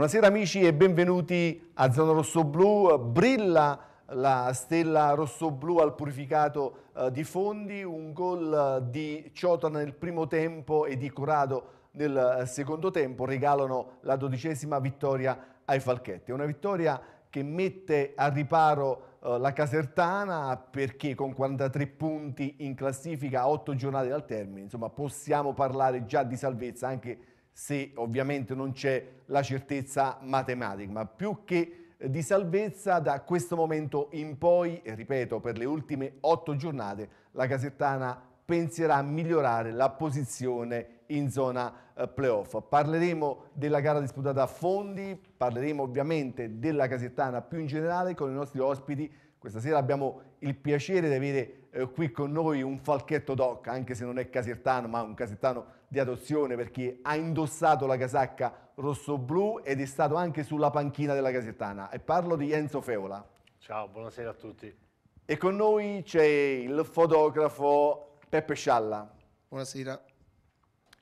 Buonasera amici e benvenuti a Zona Rosso Blu. Brilla la stella rosso-blu al purificato uh, di Fondi, un gol di Ciotana nel primo tempo e di Corrado nel secondo tempo regalano la dodicesima vittoria ai Falchetti. Una vittoria che mette a riparo uh, la Casertana perché con 43 punti in classifica a 8 giornate dal termine, insomma possiamo parlare già di salvezza anche se ovviamente non c'è la certezza matematica, ma più che di salvezza da questo momento in poi, e ripeto, per le ultime otto giornate, la Casertana penserà a migliorare la posizione in zona eh, playoff. Parleremo della gara disputata a Fondi, parleremo ovviamente della Casertana più in generale con i nostri ospiti. Questa sera abbiamo il piacere di avere eh, qui con noi un falchetto doc, anche se non è casertano, ma un casertano di adozione perché ha indossato la casacca rosso-blu ed è stato anche sulla panchina della casertana. E parlo di Enzo Feola. Ciao, buonasera a tutti. E con noi c'è il fotografo Peppe Scialla. Buonasera.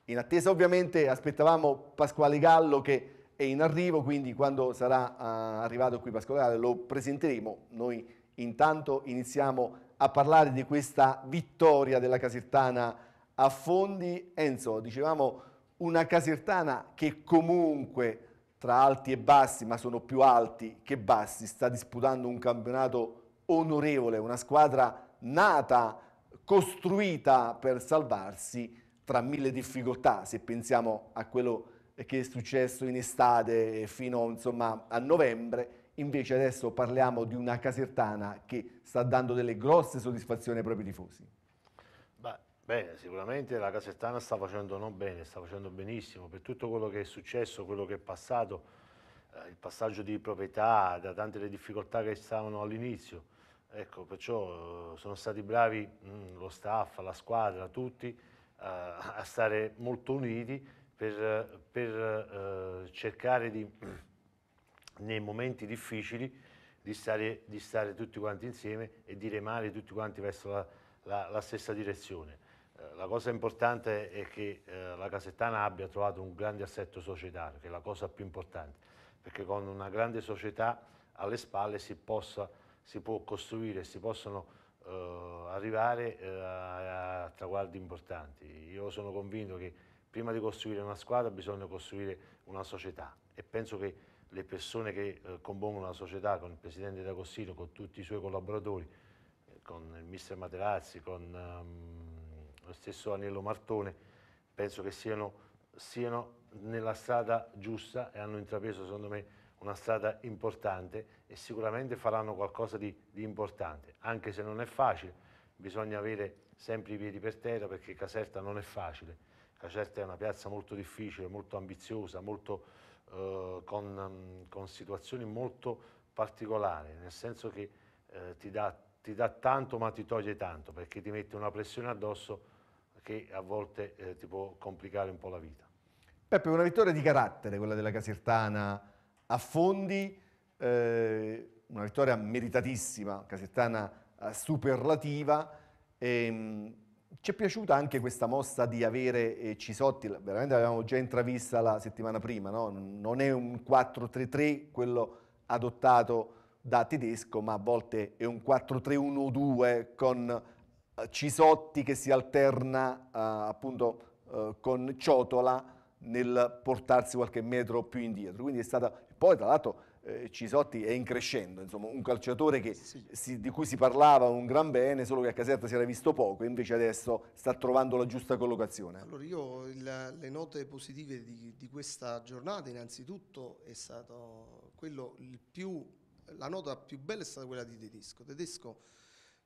In attesa ovviamente aspettavamo Pasquale Gallo che è in arrivo, quindi quando sarà uh, arrivato qui Pasquale Gallo lo presenteremo. Noi intanto iniziamo a parlare di questa vittoria della Casertana a Fondi. Enzo, dicevamo una Casertana che comunque tra alti e bassi, ma sono più alti che bassi, sta disputando un campionato onorevole, una squadra nata, costruita per salvarsi tra mille difficoltà, se pensiamo a quello che è successo in estate fino insomma, a novembre, Invece adesso parliamo di una casertana che sta dando delle grosse soddisfazioni ai propri tifosi. Beh, bene, sicuramente la casertana sta facendo non bene, sta facendo benissimo per tutto quello che è successo, quello che è passato, eh, il passaggio di proprietà, da tante le difficoltà che stavano all'inizio. Ecco, perciò eh, sono stati bravi mh, mm, lo staff, la squadra, tutti eh, a stare molto uniti per, per eh, cercare di nei momenti difficili di stare, di stare, tutti quanti insieme e di remare tutti quanti verso la, la, la stessa direzione. Eh, la cosa importante è che eh, la Casettana abbia trovato un grande assetto societario, che è la cosa più importante, perché con una grande società alle spalle si, possa, si può costruire, si possono eh, arrivare eh, a, a traguardi importanti. Io sono convinto che prima di costruire una squadra bisogna costruire una società e penso che le persone che eh, compongono la società, con il Presidente D'Agostino, con tutti i suoi collaboratori, eh, con il Mister Materazzi, con um, lo stesso Aniello Martone, penso che siano, siano, nella strada giusta e hanno intrapreso secondo me una strada importante e sicuramente faranno qualcosa di, di importante, anche se non è facile, bisogna avere sempre i piedi per terra perché Caserta non è facile, Caserta è una piazza molto difficile, molto ambiziosa, molto eh, con, mm, con, situazioni molto particolari, nel senso che eh, ti, dà, ti, dà, tanto ma ti toglie tanto, perché ti mette una pressione addosso che a volte eh, ti può complicare un po' la vita. Peppe, una vittoria di carattere quella della Casertana a fondi, eh, una vittoria meritatissima, Casertana eh, superlativa. E, ehm, ci è piaciuta anche questa mossa di avere eh, Cisotti, veramente l'avevamo già intravista la settimana prima, no? non è un 4-3-3 quello adottato da tedesco, ma a volte è un 4-3-1-2 con eh, Cisotti che si alterna eh, appunto eh, con Ciotola nel portarsi qualche metro più indietro. Quindi è stata, poi tra l'altro eh, Cisotti è in crescendo, insomma, un calciatore che, sì. si, di cui si parlava un gran bene, solo che a Caserta si era visto poco, invece adesso sta trovando la giusta collocazione. Allora io il, le note positive di, di, questa giornata innanzitutto è stato quello, più, la nota più bella è stata quella di Tedesco. Tedesco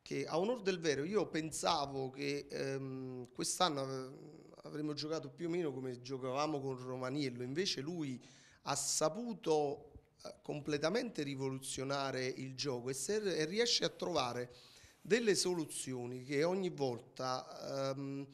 che a onore del vero io pensavo che ehm, quest'anno avremmo giocato più o meno come giocavamo con Romaniello, invece lui ha saputo completamente rivoluzionare il gioco e, se, e riesce a trovare delle soluzioni che ogni volta ehm,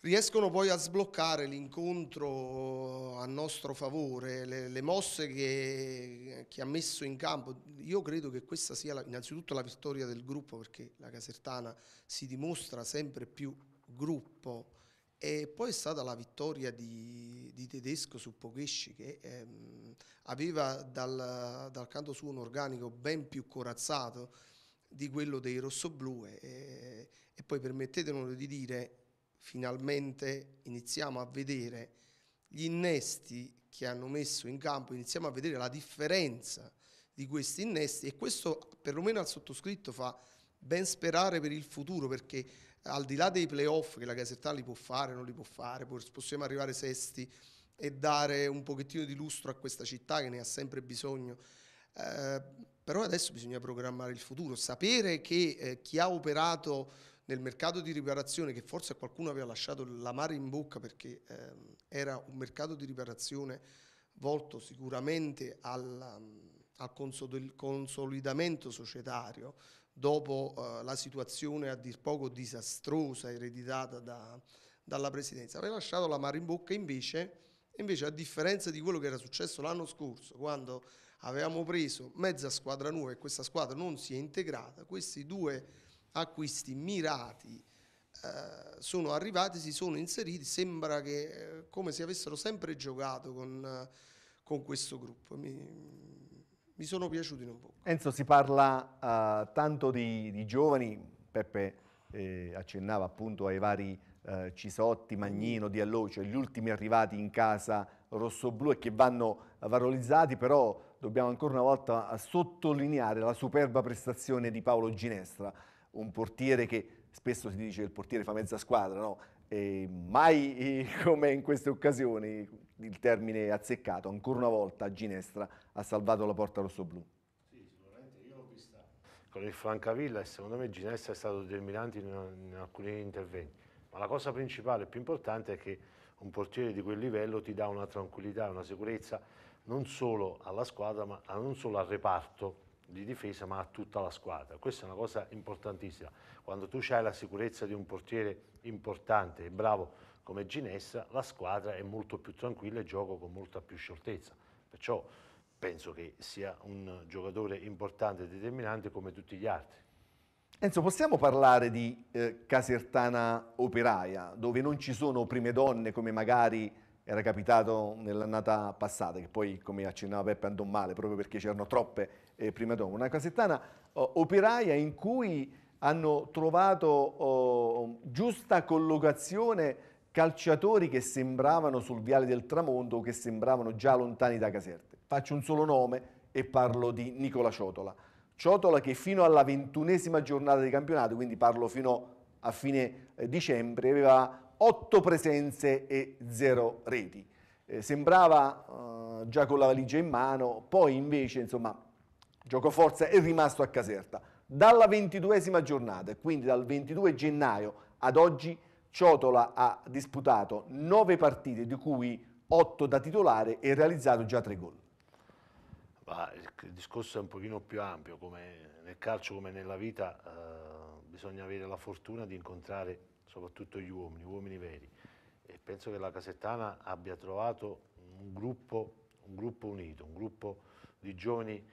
riescono poi a sbloccare l'incontro a nostro favore, le, le mosse che, che, ha messo in campo. Io credo che questa sia la, innanzitutto la vittoria del gruppo perché la Casertana si dimostra sempre più gruppo E poi è stata la vittoria di, di Tedesco su Pochesci che ehm, aveva dal, dal, canto suo un organico ben più corazzato di quello dei rossoblù e, e poi permettetemelo di dire finalmente iniziamo a vedere gli innesti che hanno messo in campo, iniziamo a vedere la differenza di questi innesti e questo perlomeno al sottoscritto fa ben sperare per il futuro perché al di là dei playoff che la Casertana li può fare, non li può fare, possiamo arrivare sesti e dare un pochettino di lustro a questa città che ne ha sempre bisogno. Eh, però adesso bisogna programmare il futuro, sapere che eh, chi ha operato nel mercato di riparazione, che forse qualcuno aveva lasciato l'amare in bocca perché eh, era un mercato di riparazione volto sicuramente al, al consolidamento societario, dopo uh, la situazione a dir poco disastrosa ereditata da, dalla presidenza. Aveva lasciato la mare in bocca invece, invece, a differenza di quello che era successo l'anno scorso, quando avevamo preso mezza squadra nuova e questa squadra non si è integrata, questi due acquisti mirati eh, sono arrivati, si sono inseriti, sembra che eh, come se avessero sempre giocato con, eh, con questo gruppo. Mi, mi sono piaciuti un po'. Enzo, si parla uh, tanto di, di, giovani, Peppe eh, accennava appunto ai vari uh, Cisotti, Magnino, Diallo, cioè gli ultimi arrivati in casa rossoblu e che vanno valorizzati, però dobbiamo ancora una volta sottolineare la superba prestazione di Paolo Ginestra, un portiere che spesso si dice il portiere fa mezza squadra, no? E mai come in queste occasioni il termine azzeccato, ancora una volta Ginestra ha salvato la porta rossoblù. Con il Francavilla e secondo me Ginestra è stato determinante in, in alcuni interventi, ma la cosa principale e più importante è che un portiere di quel livello ti dà una tranquillità, una sicurezza non solo alla squadra, ma non solo al reparto di difesa ma a tutta la squadra. Questa è una cosa importantissima. Quando tu hai la sicurezza di un portiere importante e bravo come Ginessa, la squadra è molto più tranquilla e gioca con molta più scioltezza. Perciò penso che sia un giocatore importante e determinante come tutti gli altri. Enzo, possiamo parlare di eh, Casertana operaia, dove non ci sono prime donne come magari era capitato nell'annata passata, che poi, come accennava Peppe, andò male, proprio perché c'erano troppe eh, prime donne. Una casettana oh, operaia in cui hanno trovato oh, giusta collocazione calciatori che sembravano sul viale del tramonto o che sembravano già lontani da Caserte. Faccio un solo nome e parlo di Nicola Ciotola. Ciotola che fino alla ventunesima giornata di campionato, quindi parlo fino a fine eh, dicembre, aveva otto presenze e zero reti. Eh, sembrava eh, già con la valigia in mano, poi invece, insomma, gioco forza è rimasto a Caserta. Dalla ventiduesima giornata, quindi dal 22 gennaio ad oggi, Ciotola ha disputato nove partite, di cui otto da titolare e realizzato già tre gol. il discorso è un pochino più ampio, come nel calcio come nella vita eh, bisogna avere la fortuna di incontrare soprattutto gli uomini, uomini veri. E penso che la Casettana abbia trovato un gruppo, un gruppo unito, un gruppo di giovani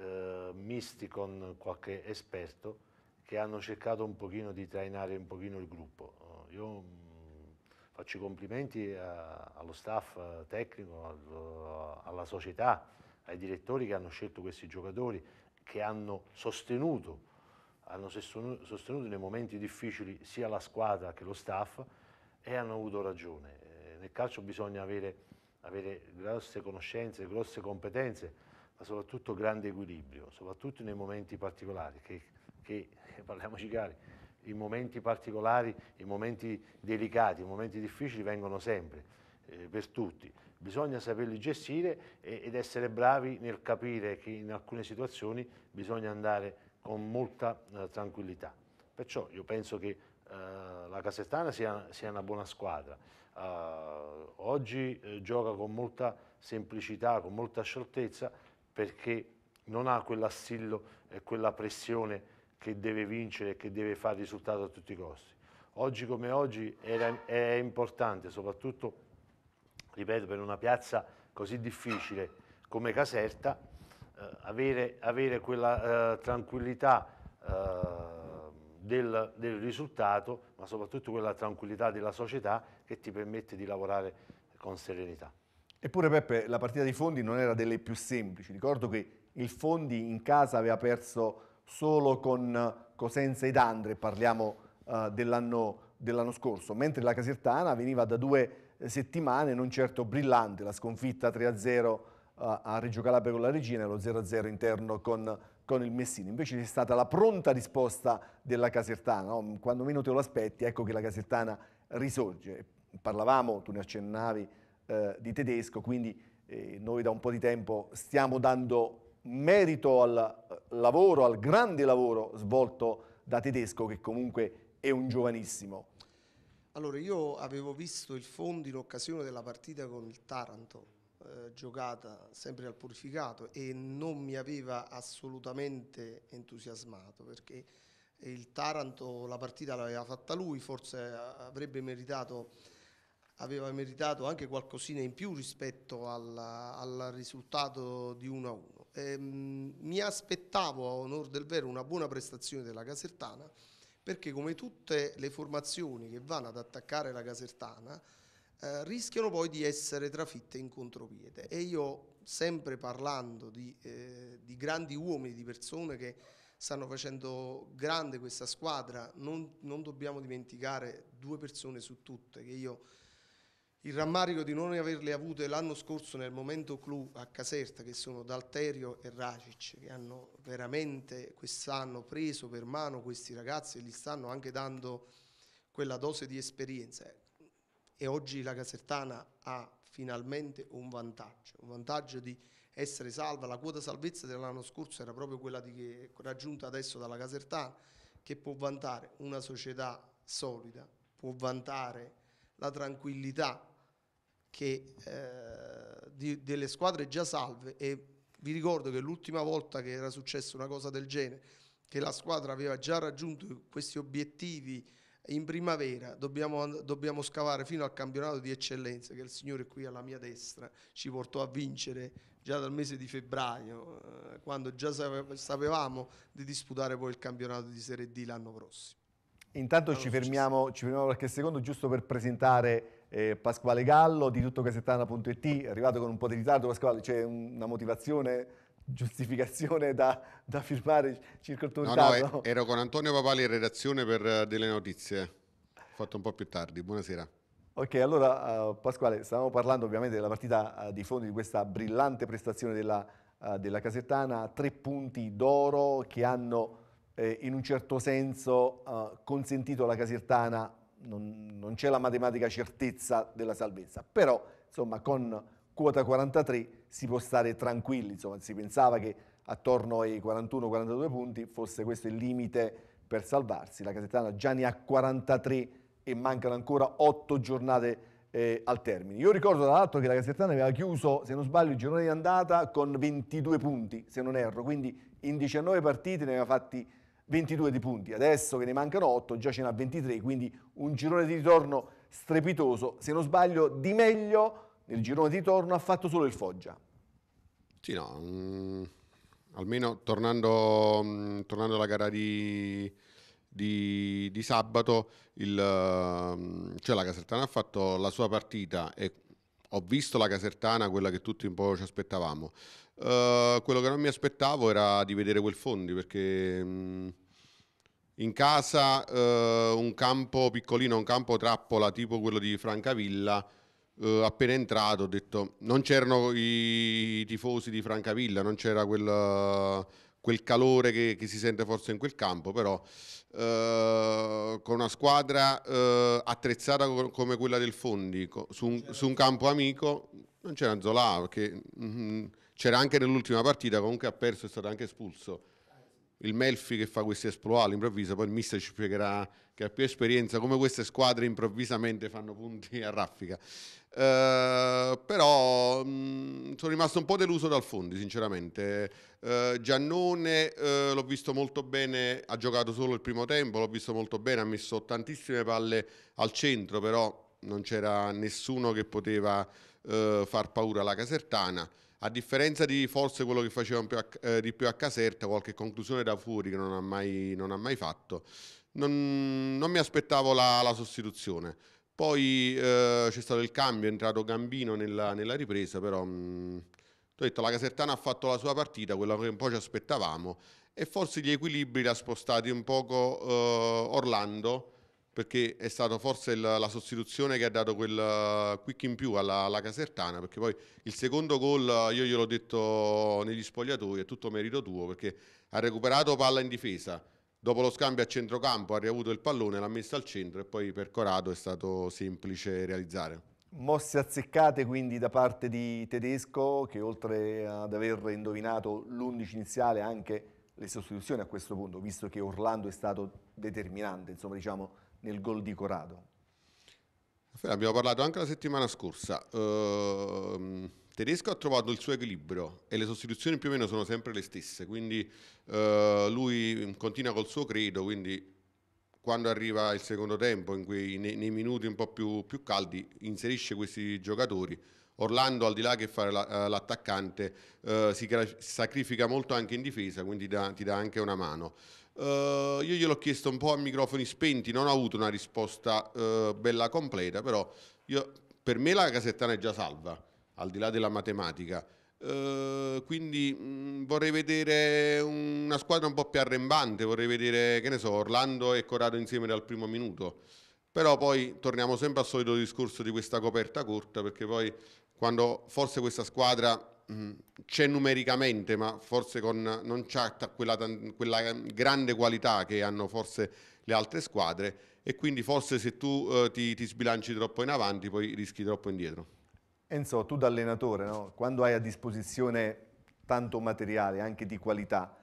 eh, misti con qualche esperto che hanno cercato un pochino di trainare un pochino il gruppo. Io mh, mm, faccio i complimenti a, allo staff tecnico, al, alla società, ai direttori che hanno scelto questi giocatori, che hanno sostenuto hanno sostenuto nei momenti difficili sia la squadra che lo staff e hanno avuto ragione. Eh, nel calcio bisogna avere, avere grosse conoscenze, grosse competenze, ma soprattutto grande equilibrio, soprattutto nei momenti particolari, che, che parliamoci chiari, i momenti particolari, i momenti delicati, i momenti difficili vengono sempre, eh, per tutti. Bisogna saperli gestire ed essere bravi nel capire che in alcune situazioni bisogna andare con molta eh, tranquillità. Perciò io penso che eh, la Casertana sia, sia, una buona squadra. Uh, oggi eh, gioca con molta semplicità, con molta scioltezza, perché non ha quell'assillo e quella pressione che deve vincere e che deve fare risultato a tutti i costi. Oggi come oggi è importante, soprattutto, ripeto, per una piazza così difficile come Caserta, eh, avere, avere, quella eh, tranquillità eh, del, del, risultato, ma soprattutto quella tranquillità della società che ti permette di lavorare con serenità. Eppure Peppe, la partita di Fondi non era delle più semplici. Ricordo che il Fondi in casa aveva perso solo con Cosenza ed Andre, parliamo uh, dell'anno dell scorso, mentre la Casertana veniva da due settimane non certo brillante, la sconfitta 3-0 uh, a Reggio Calabria con la Regina e lo 0-0 interno con, con, il Messina. Invece c'è stata la pronta risposta della Casertana, no? quando meno te lo aspetti ecco che la Casertana risorge. Parlavamo, tu ne accennavi, eh, di tedesco, quindi eh, noi da un po' di tempo stiamo dando merito al lavoro, al grande lavoro svolto da tedesco che comunque è un giovanissimo. Allora io avevo visto il fondo in occasione della partita con il Taranto eh, giocata sempre al purificato e non mi aveva assolutamente entusiasmato perché il Taranto la partita l'aveva fatta lui, forse avrebbe meritato aveva meritato anche qualcosina in più rispetto alla, al risultato di 1-1. Ehm, mi aspettavo a onor del vero una buona prestazione della Casertana perché come tutte le formazioni che vanno ad attaccare la Casertana eh, rischiano poi di essere trafitte in contropiede e io sempre parlando di, eh, di grandi uomini, di persone che stanno facendo grande questa squadra, non, non dobbiamo dimenticare due persone su tutte che io il rammarico di non averle avute l'anno scorso nel momento clou a Caserta, che sono Dalterio e Racic, che hanno veramente quest'anno preso per mano questi ragazzi e gli stanno anche dando quella dose di esperienza. E oggi la Casertana ha finalmente un vantaggio, un vantaggio di essere salva. La quota salvezza dell'anno scorso era proprio quella di, raggiunta adesso dalla Casertana, che può vantare una società solida, può vantare la tranquillità che, eh, di, delle squadre già salve e vi ricordo che l'ultima volta che era successa una cosa del genere, che la squadra aveva già raggiunto questi obiettivi in primavera, dobbiamo, dobbiamo scavare fino al campionato di eccellenza che il Signore qui alla mia destra ci portò a vincere già dal mese di febbraio, eh, quando già sapevamo di disputare poi il campionato di Serie D l'anno prossimo. Intanto ci fermiamo, ci fermiamo qualche secondo giusto per presentare eh, Pasquale Gallo di tuttocasettana.it, arrivato con un po' di ritardo Pasquale, c'è una motivazione, giustificazione da, da firmare circa il tuo no, ritardo? No, ero con Antonio Papali in redazione per uh, delle notizie, ho fatto un po' più tardi, buonasera. Ok, allora uh, Pasquale, stavamo parlando ovviamente della partita uh, di fondo di questa brillante prestazione della, della Casettana, tre punti d'oro che hanno eh, in un certo senso eh, consentito alla Casertana, non, non c'è la matematica certezza della salvezza, però insomma con quota 43 si può stare tranquilli, insomma si pensava che attorno ai 41-42 punti fosse questo il limite per salvarsi, la Casertana già ne ha 43 e mancano ancora 8 giornate eh, al termine. Io ricordo tra l'altro che la Casertana aveva chiuso, se non sbaglio, il girone di andata con 22 punti, se non erro, quindi in 19 partite ne aveva fatti 22 di punti, adesso che ne mancano 8 già ce n'ha 23, quindi un girone di ritorno strepitoso, se non sbaglio di meglio nel girone di ritorno ha fatto solo il Foggia. Sì, no, mh, mm, almeno tornando, mh, mm, tornando, alla gara di, di, di sabato, il, uh, cioè la Casertana ha fatto la sua partita e ho visto la Casertana, quella che tutti un po' ci aspettavamo. Uh, quello che non mi aspettavo era di vedere quel fondi perché mh, in casa uh, un campo piccolino, un campo trappola tipo quello di Francavilla. Uh, appena entrato ho detto non c'erano i, tifosi di Francavilla, non c'era quel, quel calore che, che, si sente forse in quel campo, però uh, con una squadra uh, attrezzata co- come quella del Fondi, su, un, su, un, campo amico, non c'era Zola, perché mm, c'era anche nell'ultima partita, comunque ha perso, è stato anche espulso. Il Melfi che fa questi esploit all'improvviso, poi il mister ci spiegherà che ha più esperienza, come queste squadre improvvisamente fanno punti a raffica. Uh, però mh, sono rimasto un po' deluso dal Fondi, sinceramente. Uh, Giannone uh, l'ho visto molto bene, ha giocato solo il primo tempo, l'ho visto molto bene, ha messo tantissime palle al centro, però non c'era nessuno che poteva far paura alla Casertana a differenza di forse quello che faceva più a, eh, di più a Caserta, qualche conclusione da fuori che non ha mai, non ha mai fatto, non, non, mi aspettavo la, la sostituzione. Poi eh, c'è stato il cambio, è entrato Gambino nella, nella ripresa, però mh, mm, detto la Casertana ha fatto la sua partita, quella che un po' ci aspettavamo e forse gli equilibri li ha spostati un poco eh, Orlando perché è stata forse il, la sostituzione che ha dato quel quick in più alla, alla, Casertana perché poi il secondo gol io gliel'ho detto negli spogliatoi è tutto merito tuo perché ha recuperato palla in difesa. Dopo lo scambio a centrocampo ha riavuto il pallone l'ha messo al centro e poi per Corrado è stato semplice realizzare. Mosse azzeccate quindi da parte di Tedesco che oltre ad aver indovinato l'11 iniziale anche le sostituzioni a questo punto, visto che Orlando è stato determinante insomma, diciamo, nel gol di Corrado. Abbiamo parlato anche la settimana scorsa. Uh, Tedesco ha trovato il suo equilibrio e le sostituzioni più o meno sono sempre le stesse, quindi uh, lui continua col suo credo, quindi quando arriva il secondo tempo, quei, nei, nei, minuti un po' più, più, caldi, inserisce questi giocatori. Orlando, al di là che fare la, uh, l'attaccante, uh, si sacrifica molto anche in difesa, quindi da, ti dà anche una mano. Uh, io gliel'ho chiesto un po' a microfoni spenti, non ho avuto una risposta bella completa, però io, per me la Casettana è già salva, al di là della matematica. Uh, quindi mh, mm, vorrei vedere una squadra un po' più arrembante, vorrei vedere, che ne so, Orlando e Corrado insieme dal primo minuto. Però poi torniamo sempre al solito discorso di questa coperta corta, perché poi quando forse questa squadra c'è numericamente, ma forse con, non c'ha quella, quella, grande qualità che hanno forse le altre squadre, e quindi forse se tu uh, ti, ti sbilanci troppo in avanti, poi rischi troppo indietro. Enzo, tu da allenatore, no? quando hai a disposizione tanto materiale, anche di qualità,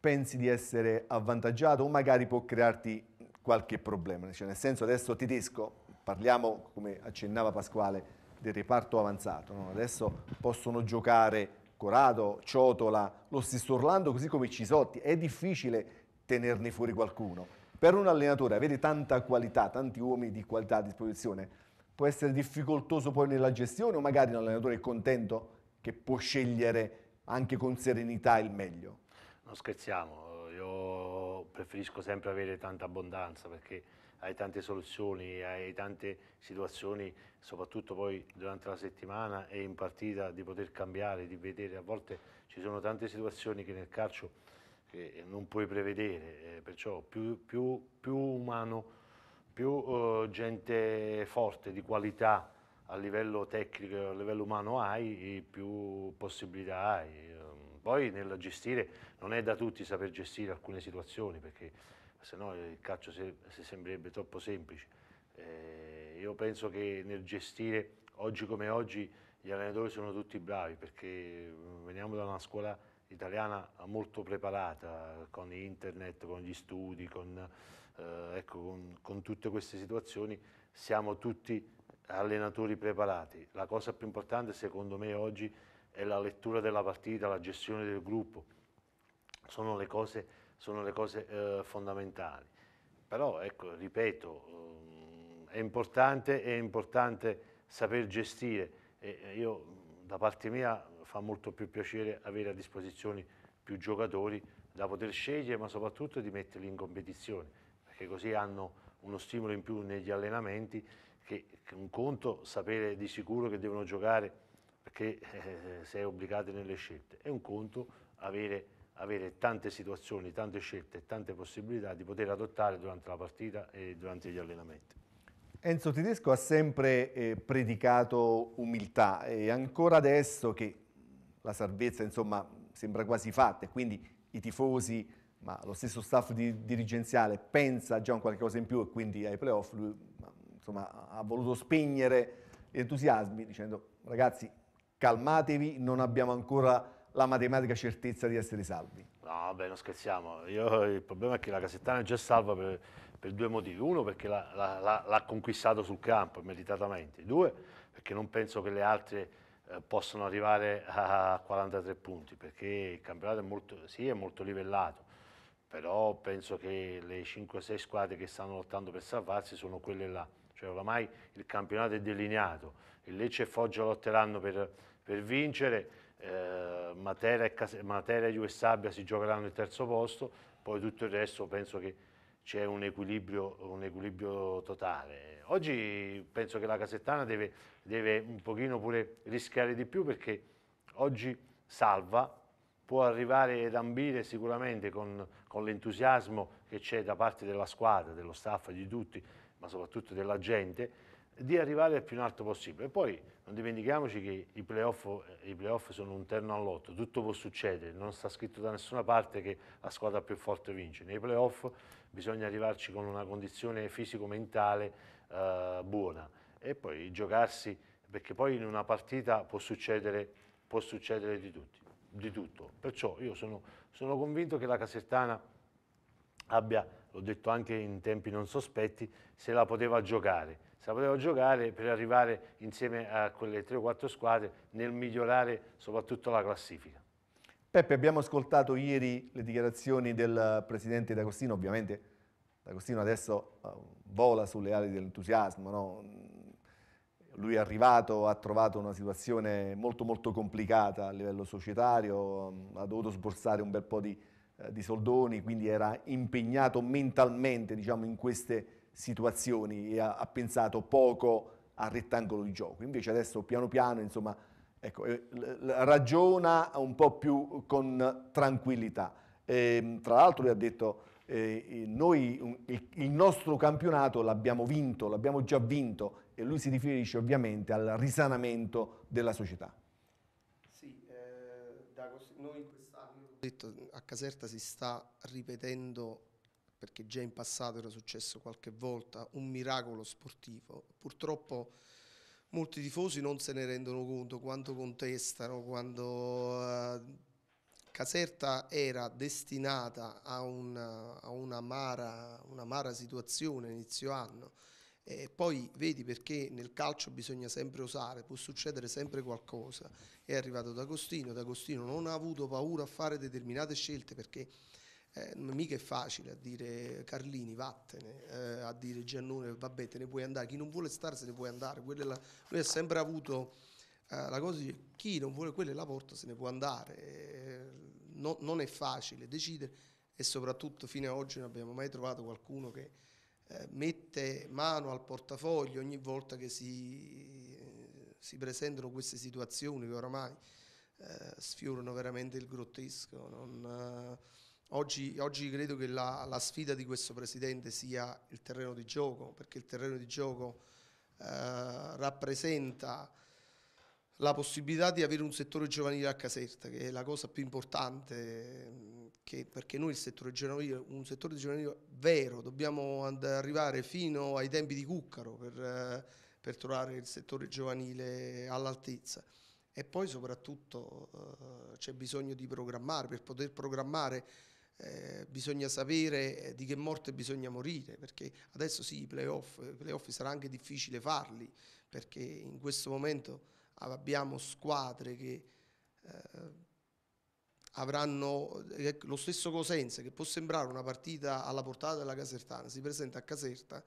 pensi di essere avvantaggiato o magari può crearti qualche problema? Cioè, nel senso adesso tedesco, parliamo come accennava Pasquale del reparto avanzato, no? adesso possono giocare Corado, Ciotola, lo stesso Orlando così come Cisotti, è difficile tenerne fuori qualcuno. Per un allenatore avere tanta qualità, tanti uomini di qualità a disposizione, può essere difficoltoso poi nella gestione o magari un allenatore è contento che può scegliere anche con serenità il meglio? Non scherziamo, io preferisco sempre avere tanta abbondanza perché hai tante soluzioni, hai tante situazioni, soprattutto poi durante la settimana e in partita di poter cambiare, di vedere, a volte ci sono tante situazioni che nel calcio che non puoi prevedere, eh, perciò più, più, più umano più uh, gente forte, di qualità a livello tecnico, a livello umano hai, più possibilità hai. Ehm, poi nel gestire non è da tutti saper gestire alcune situazioni perché se no il calcio si, si sembrerebbe troppo semplice. Eh, io penso che nel gestire oggi come oggi gli allenatori sono tutti bravi perché mm, veniamo da una scuola italiana molto preparata con internet, con gli studi, con eh, ecco, con, con tutte queste situazioni siamo tutti allenatori preparati. La cosa più importante secondo me oggi è la lettura della partita, la gestione del gruppo, sono le cose, sono le cose eh, fondamentali. Però ecco, ripeto, eh, è, importante, è importante saper gestire e io da parte mia fa molto più piacere avere a disposizione più giocatori da poter scegliere ma soprattutto di metterli in competizione perché così hanno uno stimolo in più negli allenamenti, che, che un conto sapere di sicuro che devono giocare perché eh, sei obbligati nelle scelte, è un conto avere, avere tante situazioni, tante scelte e tante possibilità di poter adottare durante la partita e durante gli allenamenti. Enzo Tedesco ha sempre eh, predicato umiltà e ancora adesso che la salvezza insomma, sembra quasi fatta e quindi i tifosi ma lo stesso staff di, dirigenziale pensa già a un qualche cosa in più e quindi ai playoff lui insomma, ha voluto spegnere gli entusiasmi dicendo ragazzi calmatevi, non abbiamo ancora la matematica certezza di essere salvi. No, vabbè, non scherziamo. Io, il problema è che la Casettana è già salva per, per due motivi. Uno, perché l'ha conquistato sul campo meritatamente. Due, perché non penso che le altre eh, possano arrivare a 43 punti, perché il campionato è molto, sì, è molto livellato però penso che le 5-6 squadre che stanno lottando per salvarsi sono quelle là, cioè oramai il campionato è delineato, il Lecce e Foggia lotteranno per, per vincere, eh, Matera, e Cas- Matera e Sabbia si giocheranno il terzo posto, poi tutto il resto penso che c'è un equilibrio, un equilibrio totale. Oggi penso che la Casettana deve, deve un pochino pure rischiare di più perché oggi salva, può arrivare ed ambire sicuramente con, con l'entusiasmo che c'è da parte della squadra, dello staff, di tutti, ma soprattutto della gente, di arrivare il più in alto possibile. E poi non dimentichiamoci che i playoff, i playoff sono un terno all'otto, tutto può succedere, non sta scritto da nessuna parte che la squadra più forte vince. Nei playoff bisogna arrivarci con una condizione fisico-mentale eh, buona e poi giocarsi, perché poi in una partita può succedere, può succedere di, tutti, di, tutto. Perciò io sono, sono convinto che la Casertana abbia, l'ho detto anche in tempi non sospetti, se la poteva giocare se la poteva giocare per arrivare insieme a quelle 3 o 4 squadre nel migliorare soprattutto la classifica. Peppe, abbiamo ascoltato ieri le dichiarazioni del presidente D'Agostino, ovviamente D'Agostino adesso uh, vola sulle ali dell'entusiasmo, no? lui è arrivato, ha trovato una situazione molto molto complicata a livello societario, ha dovuto sborsare un bel po' di, uh, di soldoni, quindi era impegnato mentalmente diciamo, in queste situazioni e ha, ha, pensato poco al rettangolo di gioco. Invece adesso piano piano insomma, ecco, eh, ragiona un po' più con tranquillità. E, ehm, tra l'altro lui ha detto eh, noi il, il nostro campionato l'abbiamo vinto, l'abbiamo già vinto e lui si riferisce ovviamente al risanamento della società. Sì, eh, da, noi quest'anno, detto, a Caserta si sta ripetendo perché già in passato era successo qualche volta, un miracolo sportivo. Purtroppo molti tifosi non se ne rendono conto quando contestano, quando uh, Caserta era destinata a una, a un'amara, un'amara situazione inizio anno. E poi vedi perché nel calcio bisogna sempre osare, può succedere sempre qualcosa. È arrivato D'Agostino, D'Agostino non ha avuto paura a fare determinate scelte perché eh, mica è facile a dire Carlini vattene, eh, a dire Giannone vabbè te ne puoi andare, chi non vuole stare se ne può andare, la, lui ha sempre avuto eh, la cosa di chi non vuole quella è la porta se ne può andare, eh, no, non è facile decidere e soprattutto fino ad oggi non abbiamo mai trovato qualcuno che eh, mette mano al portafoglio ogni volta che si, si presentano queste situazioni che oramai eh, sfiorano veramente il grottesco. Non, Oggi, oggi credo che la, la, sfida di questo Presidente sia il terreno di gioco, perché il terreno di gioco eh, rappresenta la possibilità di avere un settore giovanile a Caserta, che è la cosa più importante, che, perché noi il settore giovanile, un settore giovanile vero, dobbiamo arrivare fino ai tempi di Cuccaro per, per trovare il settore giovanile all'altezza. E poi soprattutto eh, c'è bisogno di programmare, per poter programmare eh, bisogna sapere eh, di che morte bisogna morire, perché adesso sì, i playoff, i playoff sarà anche difficile farli, perché in questo momento abbiamo squadre che eh, avranno eh, lo stesso Cosenza, che può sembrare una partita alla portata della Casertana, si presenta a Caserta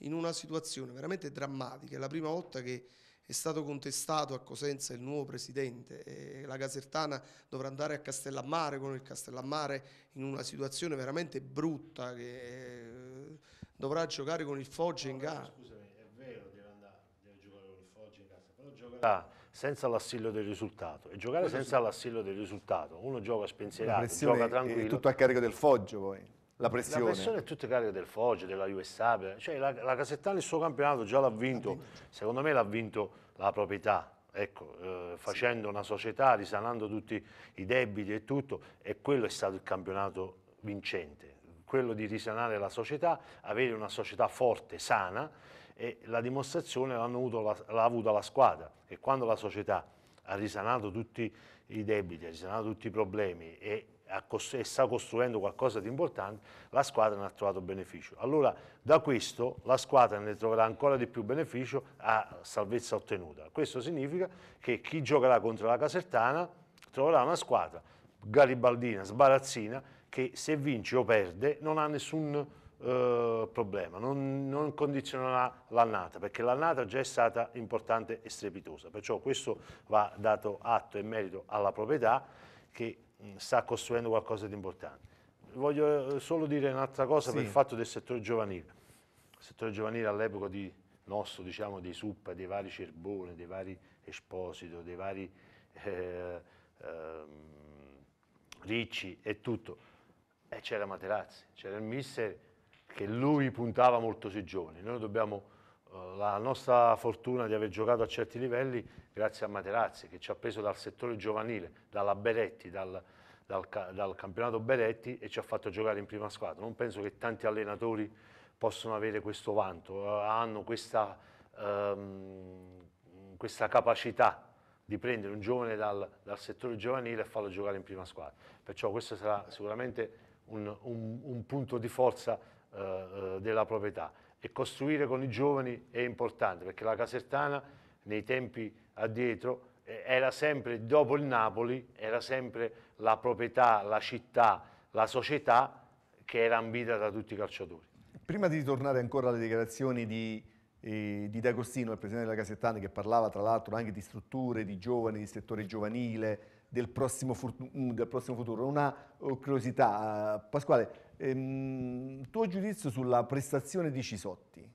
in una situazione veramente drammatica, è la prima volta che è stato contestato a Cosenza il nuovo presidente e la Casertana dovrà andare a Castellammare con il Castellammare in una situazione veramente brutta che eh, dovrà giocare con il Foggia in gara. Scusami, è vero, deve andare, deve giocare con il Foggia in casa, però giocherà senza l'assillo del risultato e giocare senza l'assillo del risultato, uno gioca spensierato, gioca tranquillo. È tutto a carico del Foggio poi. La pressione. La pressione è tutta carica del Foggia, della USA, cioè la, la Casettana il suo campionato già l'ha vinto, secondo me l'ha vinto la proprietà, ecco, eh, facendo una società, risanando tutti i debiti e tutto, e quello è stato il campionato vincente, quello di risanare la società, avere una società forte, sana, e la dimostrazione l'ha avuta la squadra, e quando la società ha risanato tutti i debiti, ha risanato tutti i problemi e e sta costruendo qualcosa di importante, la squadra ne ha trovato beneficio. Allora da questo la squadra ne troverà ancora di più beneficio a salvezza ottenuta. Questo significa che chi giocherà contro la Casertana troverà una squadra garibaldina, sbarazzina, che se vince o perde non ha nessun eh, problema, non, non condizionerà l'annata, perché l'annata già è stata importante e strepitosa, perciò questo va dato atto e merito alla proprietà che mh, sta costruendo qualcosa di importante. Voglio eh, solo dire un'altra cosa sì. per il fatto del settore giovanile. Il settore giovanile all'epoca di nostro, diciamo, dei Suppa, dei vari Cerbone, dei vari Esposito, dei vari eh, eh, Ricci e tutto, e c'era Materazzi, c'era il mister che lui puntava molto sui giovani. Noi dobbiamo uh, la nostra fortuna di aver giocato a certi livelli grazie a Materazzi che ci ha preso dal settore giovanile, dalla Beretti, dal, dal, dal, campionato Beretti e ci ha fatto giocare in prima squadra. Non penso che tanti allenatori possano avere questo vanto, uh, hanno questa, um, questa, capacità di prendere un giovane dal, dal, settore giovanile e farlo giocare in prima squadra. Perciò questo sarà sicuramente un, un, un punto di forza eh, eh, della proprietà e costruire con i giovani è importante perché la Casertana nei tempi addietro eh, era sempre, dopo il Napoli, era sempre la proprietà, la città, la società che era ambita da tutti i calciatori. Prima di tornare ancora alle dichiarazioni di, eh, di D'Agostino, il presidente della Casertana, che parlava tra l'altro anche di strutture, di giovani, di settore giovanile, del prossimo, mm, del prossimo futuro. Una uh, curiosità, uh, Pasquale, ehm, tuo giudizio sulla prestazione di Cisotti?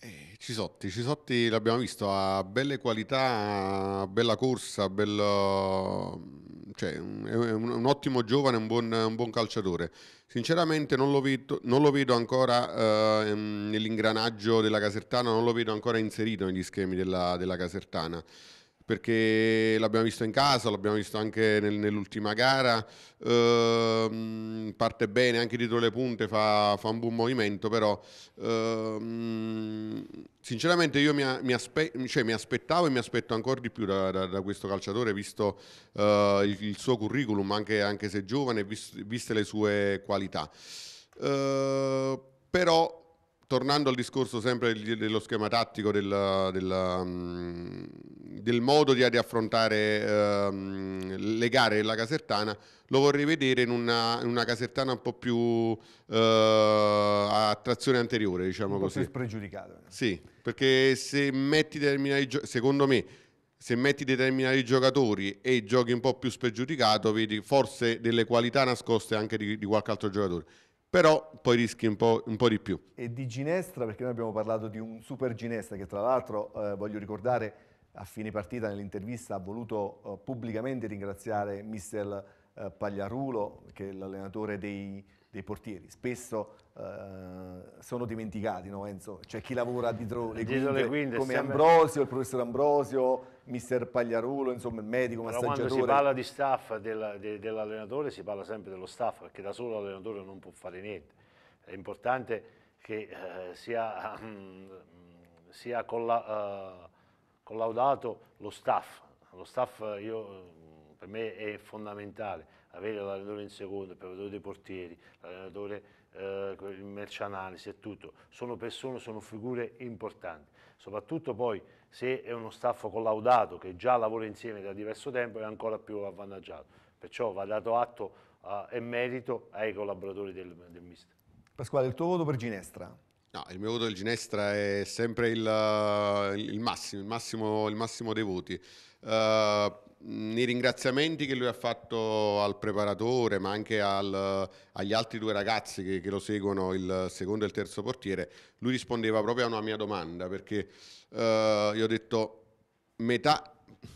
Eh, Cisotti, Cisotti l'abbiamo visto, ha belle qualità, bella corsa, bello, cioè, è un, un, ottimo giovane, un buon, un buon calciatore. Sinceramente non lo vedo, non lo vedo ancora eh, nell'ingranaggio della Casertana, non lo vedo ancora inserito negli schemi della, della Casertana perché l'abbiamo visto in casa, l'abbiamo visto anche nel, nell'ultima gara, ehm, parte bene anche dietro le punte, fa, fa un buon movimento, però ehm, sinceramente io mi, mi, aspe- cioè, mi, aspettavo e mi aspetto ancora di più da, da, da questo calciatore, visto eh, il, il, suo curriculum, anche, anche se giovane, vist- viste le sue qualità. Eh, però tornando al discorso sempre dello schema tattico, del, del, mm, del modo di, affrontare um, le gare della Casertana, lo vorrei vedere in una, in una Casertana un po' più uh, a trazione anteriore, diciamo un così. Un po' spregiudicata. Sì, perché se metti determinati, secondo me, se metti determinati giocatori e giochi un po' più spregiudicato, vedi forse delle qualità nascoste anche di, di qualche altro giocatore però poi rischi un po', un po', di più. E di Ginestra, perché noi abbiamo parlato di un super Ginestra che tra l'altro, eh, voglio ricordare, a fine partita nell'intervista ha voluto eh, pubblicamente ringraziare mister eh, Pagliarulo, che è l'allenatore dei, dei portieri. Spesso eh, sono dimenticati, no Enzo? C'è chi lavora dietro le dietro quinte, le quinte come sempre... Ambrosio, il professor Ambrosio, mister Pagliarulo, insomma il medico, Però massaggiatore. quando si parla di staff del, de, dell'allenatore si parla sempre dello staff, perché da solo l'allenatore non può fare niente. È importante che eh, sia, mm, sia colla, uh, collaudato lo staff. Lo staff io, per me è fondamentale, avere l'allenatore in secondo, il preparatore dei portieri, l'allenatore eh, il merce analisi e tutto, sono persone, sono figure importanti, soprattutto poi se è uno staff collaudato che già lavora insieme da diverso tempo è ancora più avvantaggiato, perciò va dato atto uh, e merito ai collaboratori del, del mister. Pasquale, il tuo voto per Ginestra? No, il mio voto del Ginestra è sempre il, il, massimo, il, massimo, il massimo dei voti. Uh, nei ringraziamenti che lui ha fatto al preparatore, ma anche al, agli altri due ragazzi che, che, lo seguono, il secondo e il terzo portiere, lui rispondeva proprio a una mia domanda, perché uh, io ho detto metà,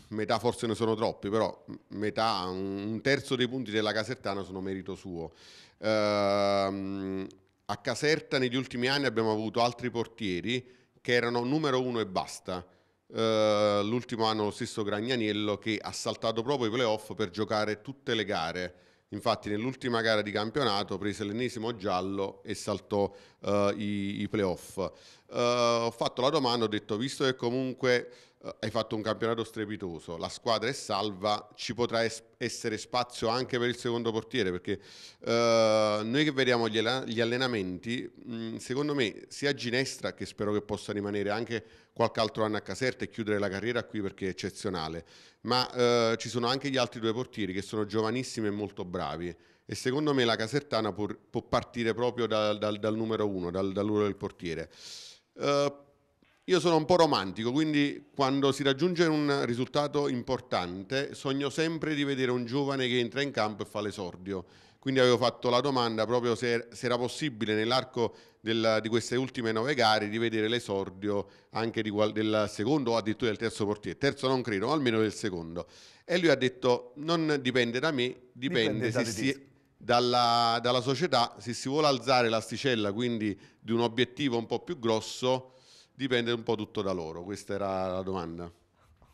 metà forse ne sono troppi, però metà, un terzo dei punti della Casertana sono merito suo. Uh, a Caserta negli ultimi anni abbiamo avuto altri portieri che erano numero uno e basta eh, l'ultimo anno lo stesso Gragnaniello che ha saltato proprio i playoff per giocare tutte le gare. Infatti nell'ultima gara di campionato prese l'ennesimo giallo e saltò uh, i, i, playoff. Uh, ho fatto la domanda, ho detto, visto che comunque hai fatto un campionato strepitoso, la squadra è salva, ci potrà es- essere spazio anche per il secondo portiere, perché noi che vediamo gli, gli allenamenti, mh, mm, secondo me sia Ginestra, che spero che possa rimanere anche qualche altro anno a Caserta e chiudere la carriera qui perché è eccezionale, ma eh, ci sono anche gli altri due portieri che sono giovanissimi e molto bravi e secondo me la Casertana può, può partire proprio dal, dal, dal numero uno, dal, dal ruolo del portiere. Uh, io sono un po' romantico, quindi quando si raggiunge un risultato importante sogno sempre di vedere un giovane che entra in campo e fa l'esordio. Quindi avevo fatto la domanda proprio se, se era possibile nell'arco di queste ultime nove gare di vedere l'esordio anche di, del secondo o addirittura del terzo portiere. Terzo non credo, ma almeno del secondo. E lui ha detto non dipende da me, dipende, dipende se si, dalla, dalla società, se si vuole alzare l'asticella, quindi di un obiettivo un po' più grosso dipende un po' tutto da loro, questa era la domanda.